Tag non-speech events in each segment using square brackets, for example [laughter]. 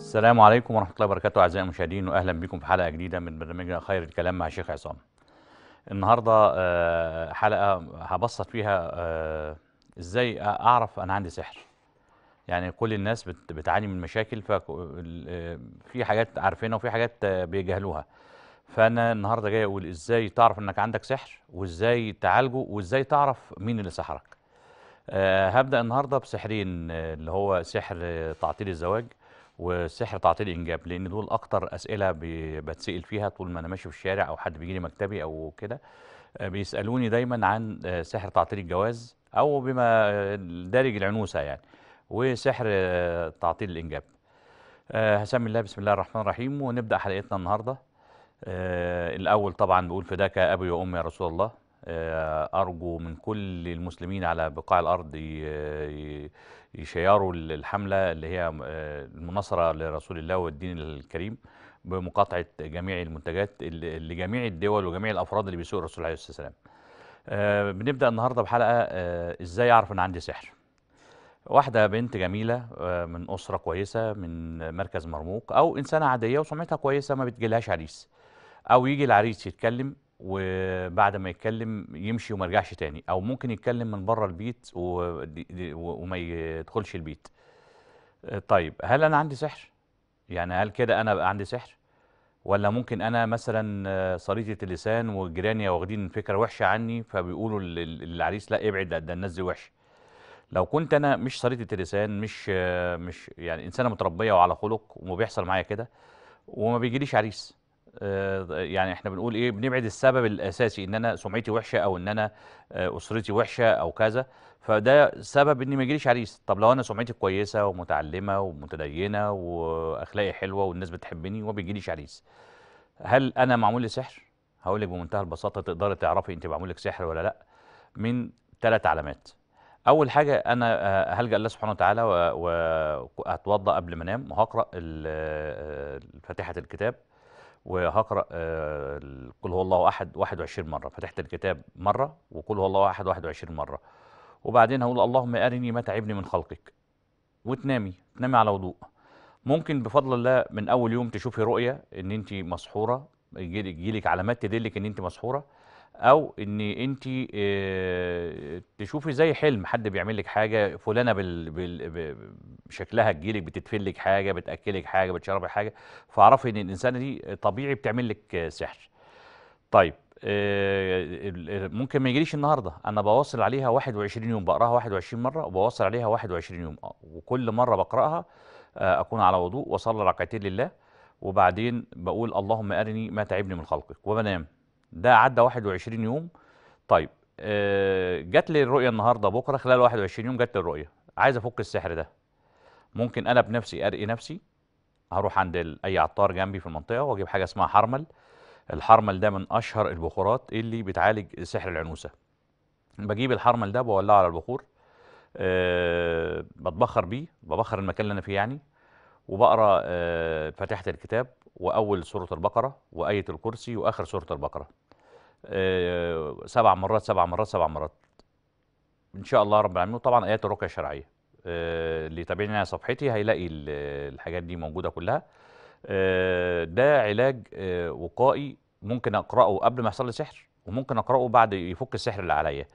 السلام عليكم ورحمة الله وبركاته أعزائي المشاهدين وأهلا بكم في حلقة جديدة من برنامجنا خير الكلام مع الشيخ عصام. النهاردة آه، حلقة هبسط فيها آه، إزاي أعرف أنا عندي سحر. يعني كل الناس بت- بتعاني من مشاكل ففي حاجات عارفينها وفي حاجات آه، بيجهلوها. فأنا النهاردة جاي أقول إزاي تعرف إنك عندك سحر وإزاي تعالجه وإزاي تعرف مين اللي سحرك. آه، هبدأ النهارده بسحرين آه، اللي هو سحر آه، تعطيل الزواج وسحر تعطيل الإنجاب لأن دول أكتر أسئلة ب- بتسأل فيها طول ما أنا ماشي في الشارع أو حد بيجي لي مكتبي أو كده آه، بيسألوني دايما عن آه، سحر تعطيل الجواز أو بما آه، دارج العنوسة يعني وسحر تعطيل الإنجاب. آه، هسمي الله بسم الله الرحمن الرحيم ونبدأ حلقتنا النهارده. الأول طبعا بقول فداك أبي وأمي يا رسول الله أرجو من كل المسلمين على بقاع الأرض يشيروا الحملة اللي هي آه، المناصرة لرسول الله والدين الكريم بمقاطعة جميع المنتجات لجميع الدول وجميع الأفراد اللي بيسوق الرسول عليه الصلاة والسلام. آه، بنبدأ النهاردة بحلقة آه، إزاي أعرف إن عندي سحر. واحدة بنت جميلة آه، من أسرة كويسة من مركز مرموق أو إنسانة عادية وسمعتها كويسة ما بتجيلهاش عريس أو يجي العريس يتكلم وبعد ما يتكلم يمشي وما يرجعش تاني. أو ممكن يتكلم من بره البيت وما يدخلش البيت. آه، طيب هل أنا عندي سحر؟ يعني هل كده أنا بقى عندي سحر؟ ولا ممكن أنا مثلا آه، صليطة اللسان وجيراني واخدين فكرة وحشة عني فبيقولوا لل- للعريس لا ابعد ده- الناس دي وحشة. لو كنت أنا مش صليطة اللسان مش آه، مش يعني إنسانة متربية وعلى خلق وبيحصل معايا كده وما بيجيليش عريس آه، يعني إحنا بنقول إيه بنبعد السبب الأساسي إن أنا سمعتي وحشة أو إن أنا آه، أسرتي وحشة أو كذا. فده سبب إن ما يجيليش عريس طب لو أنا سمعتي كويسة ومتعلمة ومتدينة وأخلاقي حلوة والناس بتحبني وما بيجيليش عريس هل أنا معمول لي سحر؟ هقول لك بمنتهى البساطة تقدري تعرفي انت معمول لك سحر ولا لأ. من ثلاث علامات. أول حاجة أنا آه، هلجأ الله سبحانه وتعالى وهتوضا قبل ما أنام. وهقرأ آه، فاتحة الكتاب. وهقرأ آه، قل هو الله أحد 21 مرة. فتحت الكتاب مرة وقل هو الله أحد 21 مرة. وبعدين هقول اللهم أرني ما تعبني من خلقك. وتنامي تنامي على وضوء. ممكن بفضل الله من أول يوم تشوفي رؤية إن انت مسحورة يجيلك علامات تدلك إن انت مسحورة. أو إن انت تشوفي زي حلم حد بيعمل لك حاجة فلانة بشكلها تجيلك بتتفلك حاجة بتأكلك حاجة بتشربي حاجة فاعرفي إن الانسانه دي طبيعي بتعمل لك سحر. طيب ممكن ما يجيليش النهارده. أنا بواصل عليها 21 يوم بقراها 21 مرة وبواصل عليها 21 يوم. وكل مرة بقرأها أكون على وضوء وأصلي ركعتين لله. وبعدين بقول اللهم أرني ما تعبني من خلقك وبنام. ده عدى 21 يوم. طيب آه، جات لي الرؤية النهارده بكرة خلال 21 يوم جات لي الرؤية. عايز أفك السحر ده. ممكن أنا بنفسي أرقي نفسي هروح عند أي عطار جنبي في المنطقة وأجيب حاجة اسمها حرمل. الحرمل ده من أشهر البخورات اللي بتعالج سحر العنوسة. بجيب الحرمل ده بولعه على البخور أه بتبخر بيه ببخر المكان اللي أنا فيه يعني. وبقرأ أه فاتحه الكتاب وأول سورة البقرة وآية الكرسي وآخر سورة البقرة. أه سبع مرات سبع مرات سبع مرات. إن شاء الله رب العالمين. وطبعا آيات الرقية الشرعية. آه، اللي يتابعني على صفحتي هيلاقي ال- الحاجات دي موجودة كلها. آه، ده علاج آه، وقائي ممكن أقرأه قبل ما يحصل لي سحر وممكن أقرأه بعد يفك السحر اللي عليا. آه،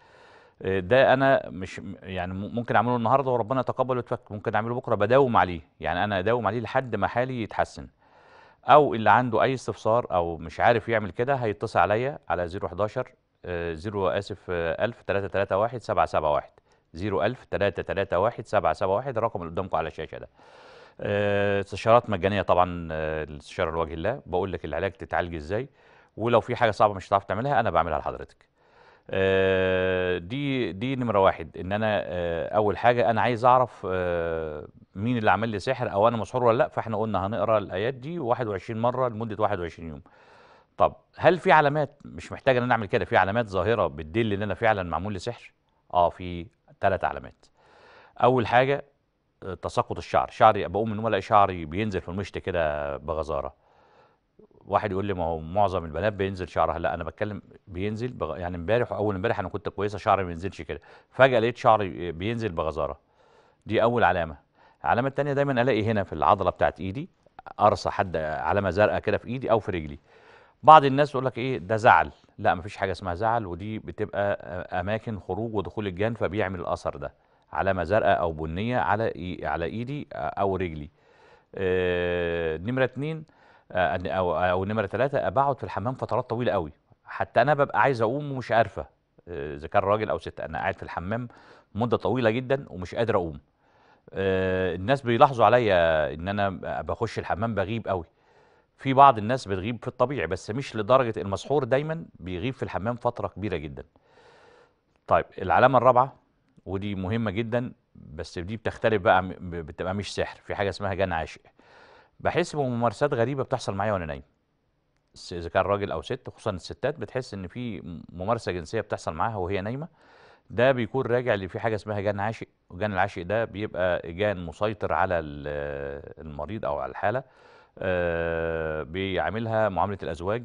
ده أنا مش يعني ممكن أعمله النهارده وربنا يتقبل ويتفك ممكن أعمله بكرة بداوم عليه. يعني أنا أداوم عليه لحد ما حالي يتحسن. أو اللي عنده أي استفسار أو مش عارف يعمل كده هيتصل عليا على 011 آه، 0 آسف آه، 1000 331 771 01000 331 771 الرقم اللي قدامكم على الشاشة ده. آه، استشارات مجانية طبعا آه، الاستشاره لوجه الله. بقول لك العلاج تتعالج إزاي؟ ولو في حاجة صعبة مش هتعرف تعملها أنا بعملها لحضرتك. آه، دي دي نمرة واحد. إن أنا آه، أول حاجة أنا عايز أعرف آه، مين اللي عمل لي سحر أو أنا مسحور ولا لأ. فإحنا قلنا هنقرأ الآيات دي 21 مرة لمدة 21 يوم. طب هل في علامات؟ مش محتاج إن أنا أعمل كده. في علامات ظاهرة بتدل إن أنا فعلا معمول لي سحر؟ آه في ثلاث علامات. أول حاجة آه، تساقط الشعر. شعري بقوم من ألاقي شعري بينزل في المشط كده بغزارة. واحد يقول لي ما هو معظم البنات بينزل شعرها. لا أنا بتكلم بينزل بغ... يعني امبارح وأول امبارح أنا كنت كويسة شعري ما بينزلش كده. فجأة لقيت شعري بينزل بغزارة. دي أول علامة. العلامه التانيه دايما ألاقي هنا في العضلة بتاعت إيدي قرصه حد علامة زرقاء كده في إيدي أو في رجلي. بعض الناس يقول لك إيه؟ ده زعل. لا مفيش حاجة اسمها زعل ودي بتبقى أماكن خروج ودخول الجان فبيعمل الأثر ده. علامة زرقاء أو بنية على على إيدي أو رجلي. آه، نمرة اتنين أو أو نمرة ثلاثة بقعد في الحمام فترات طويلة قوي. حتى أنا ببقى عايز أقوم ومش عارفة آه، إذا كان راجل أو ست. أنا قاعد في الحمام مدة طويلة جدا ومش قادر أقوم. آه، الناس بيلاحظوا عليا إن أنا بخش الحمام بغيب قوي. في بعض الناس بتغيب في الطبيعي بس مش لدرجة المسحور دايما بيغيب في الحمام فترة كبيرة جدا. طيب العلامة الرابعة ودي مهمة جدا بس دي بتختلف بقى بتبقى مش سحر. في حاجة اسمها جان عاشق بحس بممارسات غريبة بتحصل معايا وأنا نايم. إذا كان راجل أو ست خصوصا الستات بتحس إن في ممارسة جنسية بتحصل معاها وهي نايمة. ده بيكون راجع اللي في حاجة اسمها جان عاشق. وجان العاشق ده بيبقى جان مسيطر على ال- المريض أو على الحالة. بيعاملها معاملة الأزواج.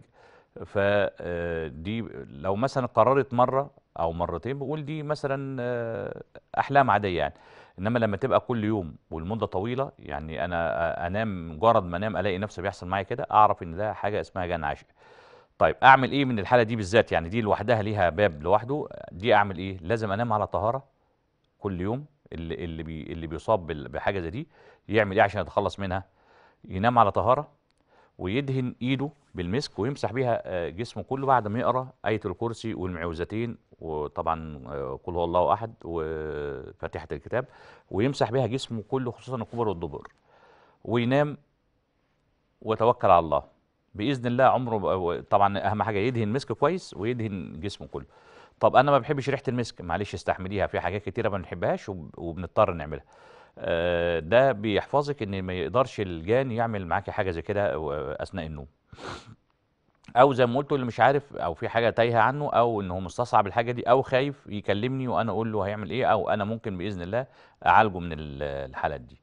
فدي لو مثلا قررت مرة أو مرتين بقول دي مثلا أحلام عادية يعني. إنما لما تبقى كل يوم والمدة طويلة يعني أنا أنام مجرد ما أنام ألاقي نفسي بيحصل معايا كده أعرف إن ده حاجة اسمها جان عاشق طيب أعمل إيه من الحالة دي بالذات؟ يعني دي لوحدها ليها باب لوحده دي أعمل إيه؟ لازم أنام على طهارة كل يوم اللي اللي بي اللي بيصاب بحاجة زي دي يعمل إيه عشان يتخلص منها؟ ينام على طهارة ويدهن إيده بالمسك ويمسح بيها آه، جسمه كله بعد ما يقرأ آية الكرسي والمعوذتين وطبعا آه، قل هو الله أحد وفاتحة الكتاب ويمسح بيها جسمه كله خصوصا الكبر والدبر وينام وتوكل على الله. بإذن الله عمره طبعا أهم حاجة يدهن مسك كويس ويدهن جسمه كله. طب أنا ما بحبش ريحة المسك معلش استحمليها في حاجات كتيرة ما بنحبهاش وب- وبنضطر نعملها. آه، ده بيحفظك إن ما يقدرش الجان يعمل معاكي حاجة زي كده أثناء النوم. أو زي ما قلت اللي مش عارف أو في حاجة تايهة عنه أو إن هو مستصعب الحاجة دي أو خايف يكلمني وأنا أقول له هيعمل إيه أو أنا ممكن بإذن الله أعالجه من ال- الحالات دي.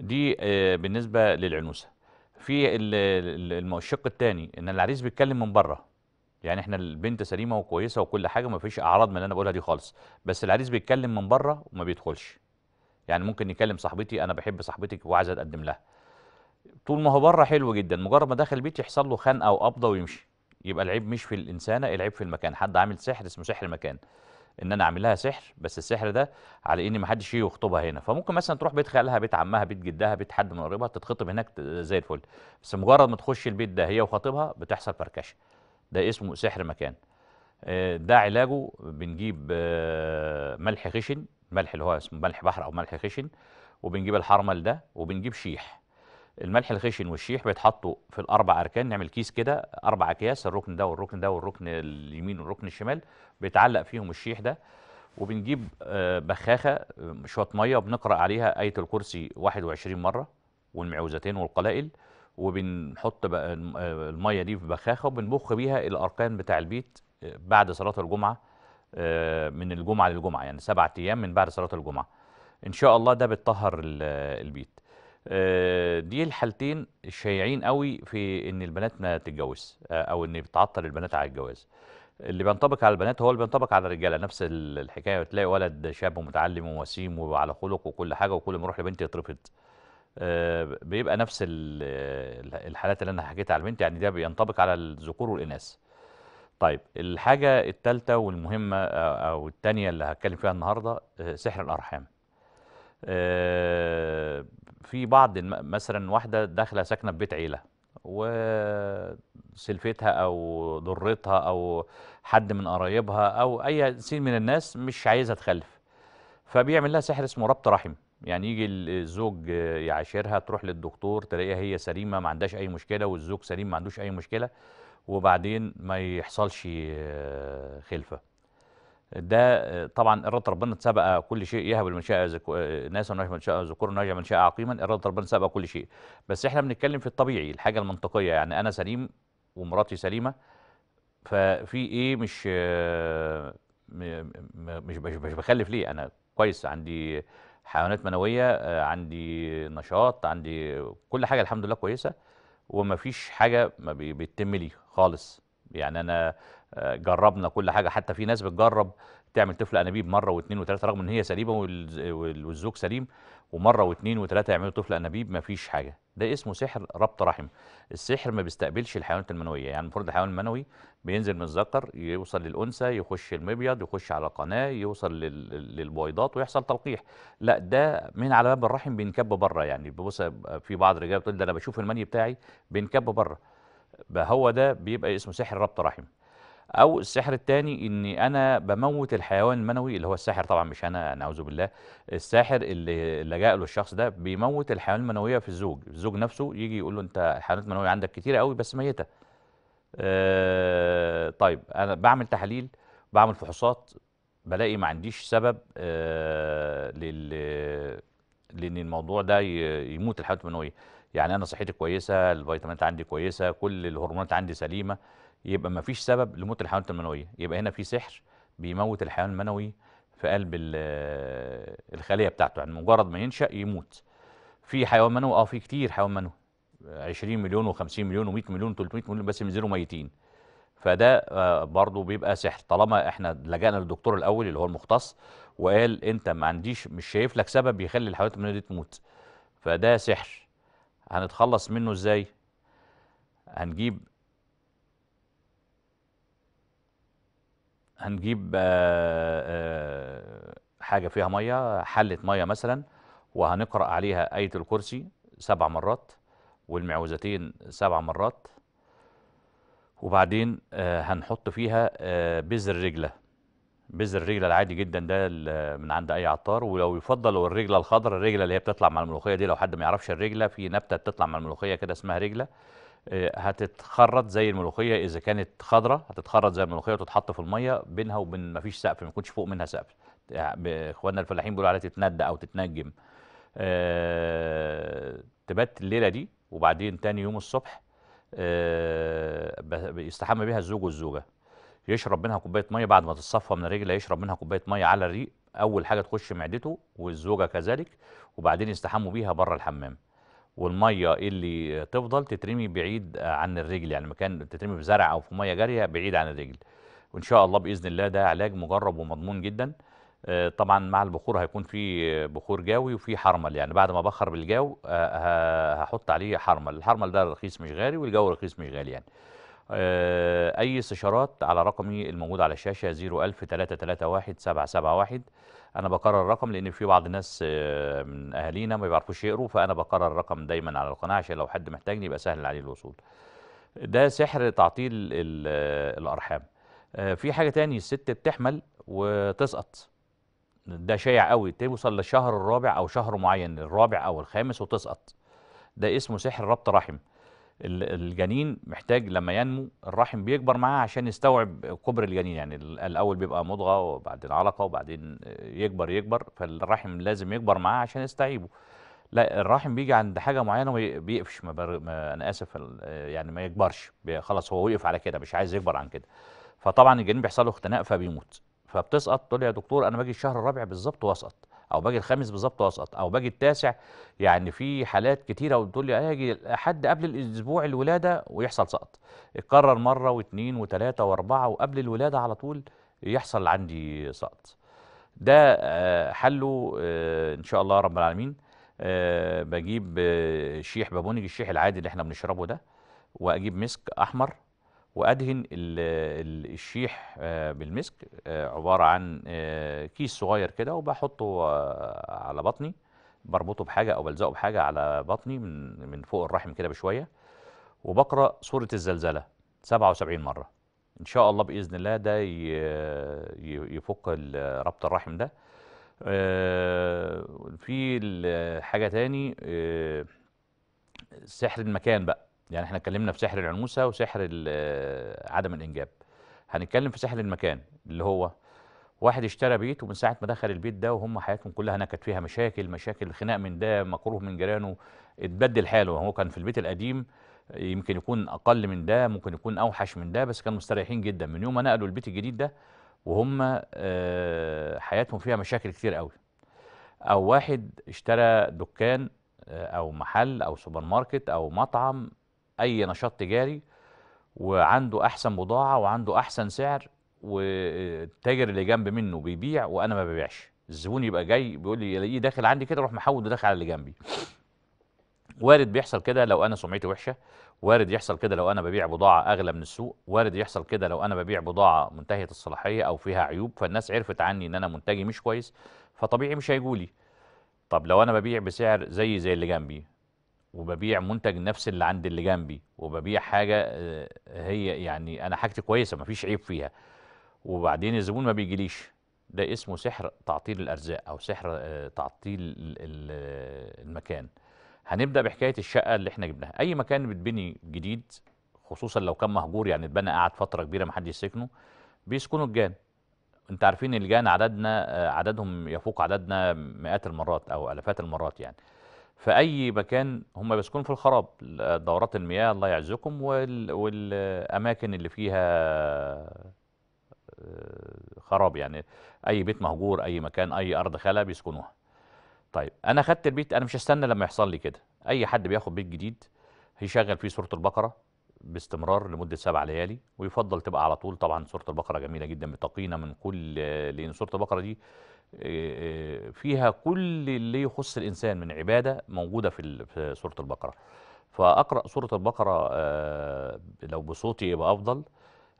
دي آه، بالنسبة للعنوسة. في الشق الثاني إن العريس بيتكلم من بره يعني إحنا البنت سليمة وكويسة وكل حاجة ما فيش أعراض من اللي أنا بقولها دي خالص. بس العريس بيتكلم من بره وما بيدخلش. يعني ممكن يكلم صاحبتي أنا بحب صاحبتك وعايز أتقدم لها. طول ما هو بره حلو جدا. مجرد ما دخل البيت يحصل له خنقة أو قبضة ويمشي. يبقى العيب مش في الإنسانة العيب في المكان. حد عامل سحر اسمه سحر المكان. إن أنا أعمل لها سحر بس السحر ده على ان ما حدش يجي يخطبها هنا. فممكن مثلا تروح بيت خالها بيت عمها بيت جدها بيت حد من قريبها تتخطب هناك زي الفل. بس مجرد ما تخش البيت ده هي وخطيبها بتحصل فركشة. ده اسمه سحر مكان. آه، ده علاجه بنجيب آه، ملح خشن ملح اللي هو اسمه ملح بحر أو ملح خشن وبنجيب الحرمل ده وبنجيب شيح. الملح الخشن والشيح بيتحطوا في الأربع أركان نعمل كيس كده أربع أكياس الركن ده والركن ده والركن اليمين والركن الشمال بيتعلق فيهم الشيح ده وبنجيب آه، بخاخة آه، شوية مية وبنقرا عليها آية الكرسي 21 مرة والمعوذتين والقلائل وبنحط آه، المية دي في بخاخة وبنبخ بيها الأركان بتاع البيت بعد صلاة الجمعة من الجمعة للجمعة يعني سبعة أيام من بعد صلاة الجمعة. إن شاء الله ده بتطهر ال- البيت. دي الحالتين الشائعين قوي في إن البنات ما تتجوز آه، أو إن بتعطل البنات على الجواز. اللي بينطبق على البنات هو اللي بينطبق على الرجالة نفس ال- الحكاية تلاقي ولد شاب ومتعلم ووسيم وعلى خلق وكل حاجة وكل ما يروح لبنت يترفض. آه، بيبقى نفس ال- ال- الحالات اللي أنا حكيتها على البنت يعني ده بينطبق على الذكور والإناث. طيب الحاجة الثالثه والمهمة آه، أو الثانية اللي هتكلم فيها النهارده آه، سحر الأرحام. آه، في بعض مثلا واحدة داخلة ساكنة في بيت عيلة وسلفتها أو ضرتها أو حد من قرايبها أو أي سين من الناس مش عايزها تخلف. فبيعمل لها سحر اسمه ربط رحم. يعني يجي الزوج يعاشرها تروح للدكتور تلاقيها هي سليمة ما عندهاش أي مشكلة والزوج سليم ما عندوش أي مشكلة وبعدين ما يحصلش آه، خلفة. ده طبعا إرادة ربنا سبق كل شيء يهب لمن شاء آه، ناسا ونجم من شاء ذكور ونجم من شاء عقيما إرادة ربنا سبق كل شيء. بس إحنا بنتكلم في الطبيعي الحاجة المنطقية يعني أنا سليم ومراتي سليمة ففي إيه مش آه، مش مش بخلف ليه. أنا كويس عندي حيوانات منوية آه، عندي نشاط عندي كل حاجة الحمد لله كويسة وما فيش حاجة ما بتتم لي خالص. يعني أنا جربنا كل حاجة. حتى في ناس بتجرب تعمل طفل أنابيب مرة واثنين وثلاثه رغم إن هي سليمة والزوج سليم ومرة واثنين وثلاثه يعملوا طفل أنابيب ما فيش حاجة. ده اسمه سحر ربط رحم. السحر ما بيستقبلش الحيوانات المنوية. يعني المفروض الحيوان المنوي بينزل من الذكر يوصل للأنثى يخش المبيض يخش على قناة يوصل للبويضات ويحصل تلقيح. لا ده من على باب الرحم بينكب بره يعني. ببص في بعض الرجال بتقول ده أنا بشوف المني بتاعي بينكب بره هو ده بيبقى اسمه سحر ربط رحم. أو السحر الثاني إني أنا بموت الحيوان المنوي اللي هو الساحر طبعا مش أنا نعوذ بالله. الساحر اللي لجأ له الشخص ده بيموت الحيوان المنوية في الزوج. الزوج نفسه يجي يقول له أنت الحيوانات المنوية عندك كتيرة قوي بس ميتة. آه طيب أنا بعمل تحاليل بعمل فحوصات بلاقي ما عنديش سبب آه لل لإن الموضوع ده يموت الحيوانات المنوية. يعني أنا صحتي كويسة الفيتامينات عندي كويسة كل الهرمونات عندي سليمة. يبقى ما فيش سبب لموت الحيوانات المنويه يبقى هنا في سحر بيموت الحيوان المنوي في قلب الخلية بتاعته. يعني مجرد ما ينشأ يموت. في حيوان منوي؟ آه في كتير حيوان منوي. 20 مليون و50 مليون و100 مليون و300 مليون بس بينزلوا ميتين فده آه برضه بيبقى سحر. طالما إحنا لجأنا للدكتور الأول اللي هو المختص وقال أنت ما عنديش مش شايف لك سبب يخلي الحيوانات المنويه دي تموت. فده سحر. هنتخلص منه إزاي؟ هنجيب هنجيب آه حاجة فيها مية حلة مية مثلا وهنقرأ عليها آية الكرسي سبع مرات والمعوذتين سبع مرات وبعدين آه هنحط فيها آه بذر رجله بذر الرجلة العادي جدا ده من عند أي عطار. ولو يفضل لو الرجلة الخضراء الرجلة اللي هي بتطلع مع الملوخية دي لو حد ما يعرفش الرجلة في نبتة بتطلع مع الملوخية كده اسمها رجلة. هتتخرط زي الملوخية إذا كانت خضراء هتتخرط زي الملوخية وتتحط في المية بينها وبين ما فيش سقف ما يكونش فوق منها سقف. إخواننا الفلاحين بيقولوا عليها تتندى أو تتنجم. أه تبات الليلة دي وبعدين تاني يوم الصبح أه بيستحمى بيها الزوج والزوجة. يشرب منها كوباية مية بعد ما تتصفى من الرجل يشرب منها كوباية مية على الريق أول حاجة تخش معدته والزوجة كذلك وبعدين يستحموا بيها بره الحمام. والمية اللي تفضل تترمي بعيد عن الرجل يعني مكان تترمي في زرع أو في مية جارية بعيد عن الرجل. وإن شاء الله بإذن الله ده علاج مجرب ومضمون جدا. طبعا مع البخور هيكون في بخور جاوي وفي حرمل يعني بعد ما بخر بالجاو هحط عليه حرمل. الحرمل ده رخيص مش غالي والجو رخيص مش غالي يعني. أي استشارات على رقمي الموجود على الشاشة 01000 331 771 أنا بكرر الرقم لأن في بعض الناس من أهالينا ما بيعرفوش يقروا فأنا بكرر الرقم دايما على القناة عشان لو حد محتاجني يبقى سهل عليه الوصول. ده سحر تعطيل الأرحام. في حاجة تاني الست بتحمل وتسقط. ده شائع قوي. توصل للشهر الرابع أو شهر معين الرابع أو الخامس وتسقط. ده اسمه سحر ربط رحم. الجنين محتاج لما ينمو الرحم بيكبر معاه عشان يستوعب كبر الجنين. يعني الأول بيبقى مضغة وبعدين علقة وبعدين يكبر يكبر فالرحم لازم يكبر معاه عشان يستوعبه. لا الرحم بيجي عند حاجة معينة وبيقفش ما, بر... ما أنا آسف يعني ما يكبرش خلاص هو وقف على كده مش عايز يكبر عن كده. فطبعا الجنين بيحصل له اختناق فبيموت. فبتسقط تقول يا دكتور أنا باجي الشهر الرابع بالظبط وأسقط. أو باجي الخامس بالظبط وأسقط أو باجي التاسع يعني في حالات كتيرة وتقول لي أجي حد قبل الأسبوع الولادة ويحصل سقط. اتكرر مرة واثنين وثلاثه وأربعة وقبل الولادة على طول يحصل عندي سقط. ده حله إن شاء الله رب العالمين. بجيب شيح بابونج الشيح العادي اللي إحنا بنشربه ده وأجيب مسك أحمر وأدهن الشيح بالمسك عبارة عن كيس صغير كده وبحطه على بطني بربطه بحاجة أو بلزقه بحاجة على بطني من من فوق الرحم كده بشوية وبقرأ سورة الزلزلة 77 مرة. إن شاء الله بإذن الله ده يفك ربط الرحم ده. في حاجة تاني سحر المكان بقى. يعني إحنا اتكلمنا في سحر العنوسة وسحر عدم الإنجاب. هنتكلم في سحر المكان اللي هو واحد اشترى بيت ومن ساعة ما دخل البيت ده وهم حياتهم كلها نكت فيها مشاكل مشاكل خناق من ده مكروه من جيرانه اتبدل حاله. هو كان في البيت القديم يمكن يكون أقل من ده ممكن يكون أوحش من ده بس كانوا مستريحين جدا. من يوم ما نقلوا البيت الجديد ده وهم حياتهم فيها مشاكل كتير قوي. أو واحد اشترى دكان أو محل أو سوبر ماركت أو مطعم أي نشاط تجاري وعنده أحسن بضاعة وعنده أحسن سعر والتاجر اللي جنب منه بيبيع وأنا ما ببيعش. الزبون يبقى جاي بيقول لي يلاقيه داخل عندي كده أروح محول وداخل على اللي جنبي. وارد بيحصل كده لو أنا سمعتي وحشة. وارد يحصل كده لو أنا ببيع بضاعة أغلى من السوق. وارد يحصل كده لو أنا ببيع بضاعة منتهية الصلاحية أو فيها عيوب. فالناس عرفت عني إن أنا منتجي مش كويس فطبيعي مش هيجوا لي طب لو أنا ببيع بسعر زي زي اللي جنبي وببيع منتج نفس اللي عند اللي جنبي وببيع حاجة آه، هي يعني أنا حاجتي كويسة مفيش عيب فيها. وبعدين الزبون ما بيجيليش. ده اسمه سحر تعطيل الأرزاق أو سحر آه، تعطيل ال- ال- المكان. هنبدأ بحكاية الشقة اللي إحنا جبناها. أي مكان بتبني جديد خصوصا لو كان مهجور يعني اتبنى قعد فترة كبيرة ما حدش سكنه بيسكنوا الجان. أنت عارفين الجان عددنا آه، عددهم يفوق عددنا مئات المرات أو الافات المرات يعني. فاي مكان هم بيسكنوا في الخراب. دورات المياه الله يعزكم وال... والأماكن اللي فيها آه، خراب يعني. أي بيت مهجور أي مكان أي أرض خلا بيسكنوها. طيب أنا خدت البيت أنا مش هستنى لما يحصل لي كده. أي حد بياخد بيت جديد هيشغل فيه سوره البقرة باستمرار لمدة سبع ليالي ويفضل تبقى على طول. طبعا سوره البقرة جميلة جدا بتقينا من كل لأن سوره البقرة دي فيها كل اللي يخص الإنسان من عبادة موجودة في ال- في سورة البقرة. فأقرأ سورة البقرة آه، لو بصوتي يبقى أفضل.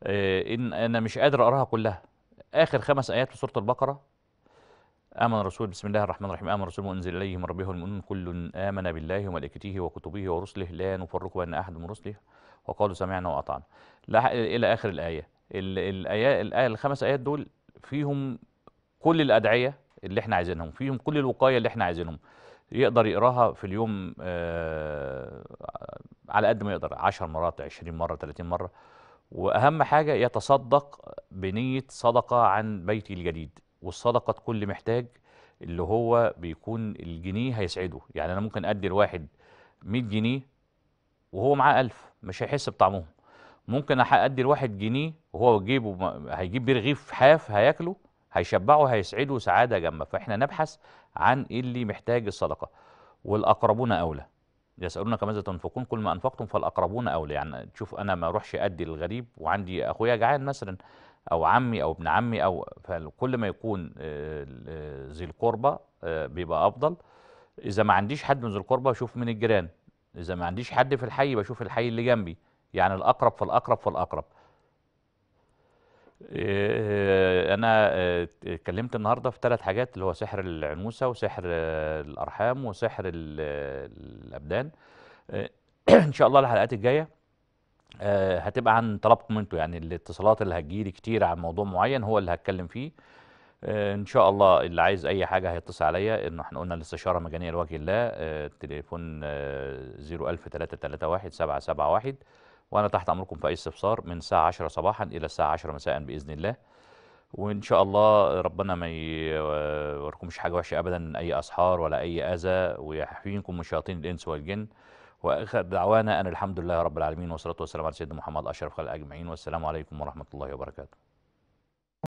آه، إن أنا مش قادر أقراها كلها. آخر خمس آيات في سورة البقرة. آمن الرسول بسم الله الرحمن الرحيم. آمن الرسول وأنزل إليه من ربه المؤمنون. كل آمن بالله وملائكته وكتبه ورسله. لا نفرق بين أحد من رسله. وقالوا سمعنا وأطعنا. إلى آخر الآية. ال- الآية الآية الخمس آيات دول فيهم كل الأدعية اللي إحنا عايزينهم فيهم كل الوقاية اللي إحنا عايزينهم. يقدر يقراها في اليوم آه، على قد ما يقدر 10 مرات 20 مرة 30 مرة. وأهم حاجة يتصدق بنية صدقة عن بيتي الجديد. والصدقة كل محتاج اللي هو بيكون الجنيه هيسعده. يعني أنا ممكن أدي الواحد 100 جنيه وهو معاه 1000 مش هيحس بطعمهم. ممكن أدي الواحد جنيه وهو جيبه هيجيب بيه رغيف حاف هياكله هيشبعه هيسعده سعادة جامة. فإحنا نبحث عن اللي محتاج الصدقة. والأقربون أولى. يسألونك ماذا تنفقون؟ كل ما أنفقتم فالأقربون أولى. يعني تشوف أنا ما أروحش أدي للغريب وعندي أخويا جعان مثلا أو عمي أو ابن عمي أو فكل ما يكون آه، ذي القربى آه، بيبقى أفضل. إذا ما عنديش حد من ذي القربى أشوف من الجيران. إذا ما عنديش حد في الحي بشوف الحي اللي جنبي. يعني الأقرب فالأقرب فالأقرب. آه، أنا آه، اتكلمت النهاردة في ثلاث حاجات اللي هو سحر العنوسة وسحر الأرحام وسحر ال- الأبدان. آه، [clears throat] إن شاء الله الحلقات الجاية هتبقى عن طلبكم أنتوا يعني الاتصالات اللي هتجيلي كتير عن موضوع معين هو اللي هتكلم فيه. إن شاء الله اللي عايز أي حاجة هيتصل عليا انه إحنا قلنا الاستشارة مجانية لوجه الله التليفون آه، 0103331 771 وأنا تحت أمركم في أي استفسار من الساعة 10 صباحا إلى الساعة 10 مساء بإذن الله. وإن شاء الله ربنا ما يوريكمش حاجة وحشة ابدا من أي أسحار ولا أي آذى ويحفيكم من شياطين الإنس والجن. وآخر دعوانا أن الحمد لله رب العالمين والصلاة والسلام على سيدنا محمد أشرف خلق أجمعين والسلام عليكم ورحمة الله وبركاته.